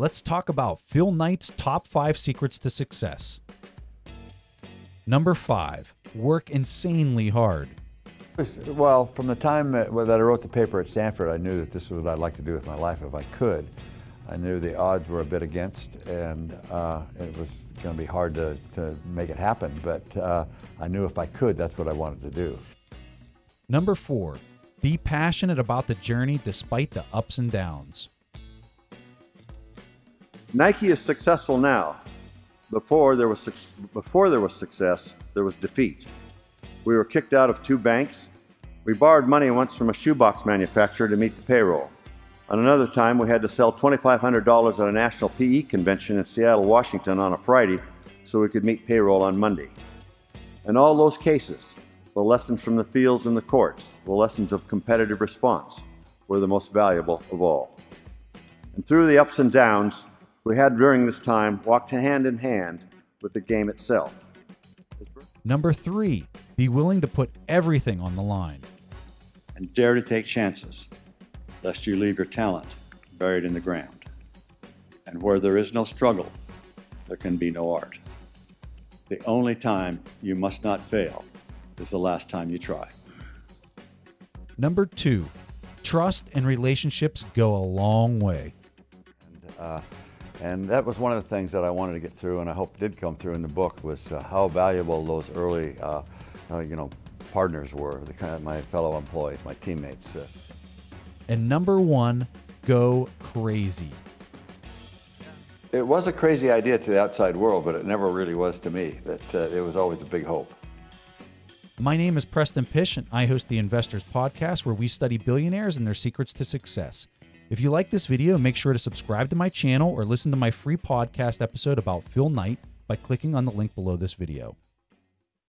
let's talk about Phil Knight's top five secrets to success. Number five, work insanely hard. Well, from the time that I wrote the paper at Stanford, I knew that this was what I'd like to do with my life if I could. I knew the odds were a bit against, and uh, it was going to be hard to, to make it happen, but uh, I knew if I could, that's what I wanted to do. Number four, be passionate about the journey despite the ups and downs. Nike is successful now. Before there was before there was success, there was defeat. We were kicked out of two banks. We borrowed money once from a shoebox manufacturer to meet the payroll. On another time, we had to sell $2,500 at a national PE convention in Seattle, Washington on a Friday so we could meet payroll on Monday. In all those cases, the lessons from the fields and the courts, the lessons of competitive response, were the most valuable of all. And through the ups and downs we had during this time walked hand in hand with the game itself. Number three, be willing to put everything on the line. And dare to take chances, lest you leave your talent buried in the ground. And where there is no struggle, there can be no art. The only time you must not fail is the last time you try. Number two, trust and relationships go a long way. And, uh, and that was one of the things that I wanted to get through, and I hope did come through in the book, was uh, how valuable those early, uh, uh you know, partners were, the kind of my fellow employees, my teammates. Uh. And number one, go crazy. It was a crazy idea to the outside world, but it never really was to me. That uh, it was always a big hope. My name is Preston Pysh, and I host the Investors Podcast, where we study billionaires and their secrets to success. If you like this video, make sure to subscribe to my channel or listen to my free podcast episode about Phil Knight by clicking on the link below this video.